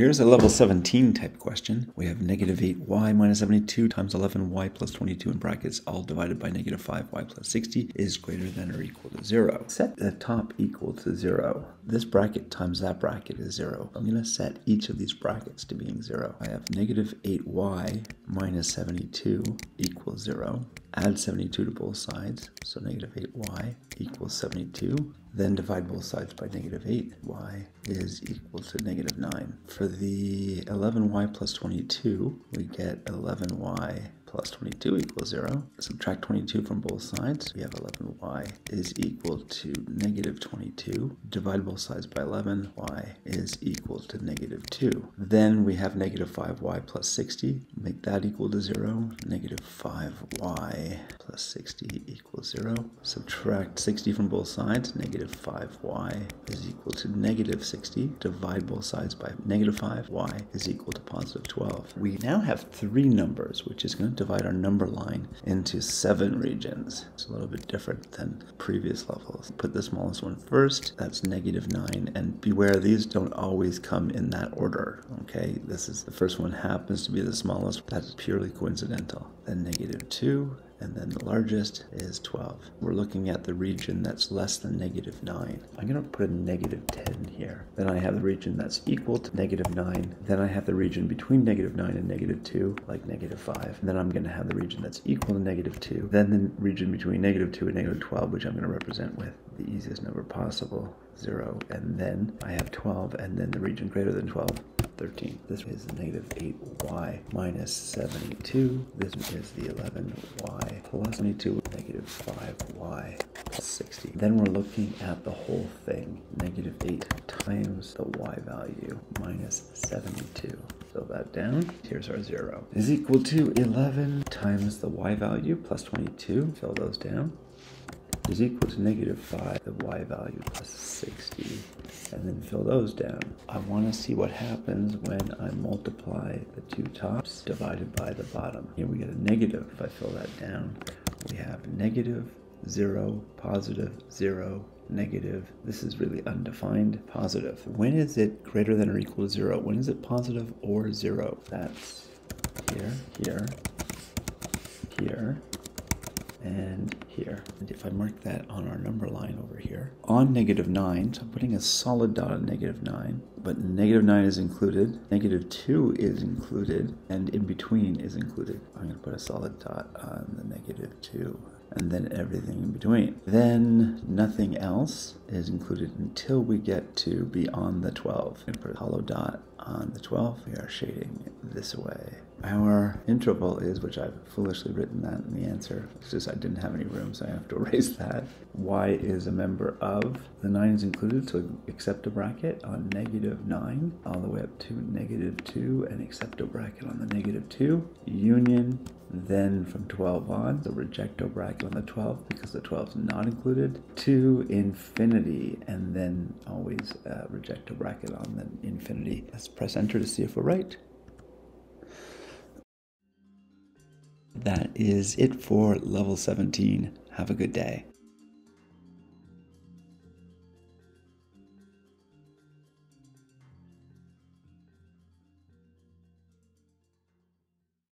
Here's a level 17 type question. We have negative 8y minus 72 times 11y plus 22 in brackets, all divided by negative 5y plus 60 is greater than or equal to 0. Set the top equal to 0. This bracket times that bracket is 0. I'm going to set each of these brackets to being 0. I have negative 8y minus 72 equals 0. Add 72 to both sides, so negative 8y equals 72. Then divide both sides by negative 8. y is equal to negative 9. For the 11y plus 22, we get 11y plus 22 equals 0. Subtract 22 from both sides. We have 11y is equal to negative 22. Divide both sides by 11. y is equal to negative 2. Then we have negative 5y plus 60. Make that equal to 0. Negative 5y plus 60 equals 0. Subtract 60 from both sides. Negative 5y is equal to negative 60. Divide both sides by negative 5. y is equal to positive 12. We now have three numbers, which is going to divide our number line into seven regions. It's a little bit different than previous levels. Put the smallest one first, that's negative 9, and beware these don't always come in that order, okay? This is the first one happens to be the smallest, that's purely coincidental. Then negative 2, and then the largest is 12. We're looking at the region that's less than negative 9. I'm going to put a negative 10 here. Then I have the region that's equal to negative 9. Then I have the region between negative 9 and negative 2, like negative 5. And then I'm going to have the region that's equal to negative 2. Then the region between negative 2 and negative 12, which I'm going to represent with the easiest number possible, 0. And then I have 12, and then the region greater than 12, 13. This is negative 8y minus 72. This is the 11y plus 22, negative 5y plus 60. Then we're looking at the whole thing. Negative 8 times the y value minus 72. Fill that down. Here's our 0. Is equal to 11 times the y value plus 22. Fill those down is equal to negative 5, the y value plus 60, and then fill those down. I want to see what happens when I multiply the two tops divided by the bottom. Here we get a negative. If I fill that down, we have negative, 0, positive, 0, negative. This is really undefined. Positive. When is it greater than or equal to 0? When is it positive or 0? That's here, here, here, and here. And if I mark that on our number line over here, on negative 9, so I'm putting a solid dot on negative 9, but negative 9 is included, negative 2 is included, and in between is included. I'm going to put a solid dot on the negative 2 and then everything in between. Then nothing else is included until we get to beyond the 12. And put a hollow dot on the 12. We are shading this way. Our interval is, which I've foolishly written that in the answer. It's just I didn't have any room, so I have to erase that. Y is a member of. The 9 is included, so accept a bracket on negative 9 all the way up to negative 2 and accept a bracket on the negative 2. Union, then from 12 on, the rejecto bracket on the 12 because the 12 is not included, to infinity, and then always uh, reject a bracket on the infinity. Let's press enter to see if we're right. That is it for level 17. Have a good day.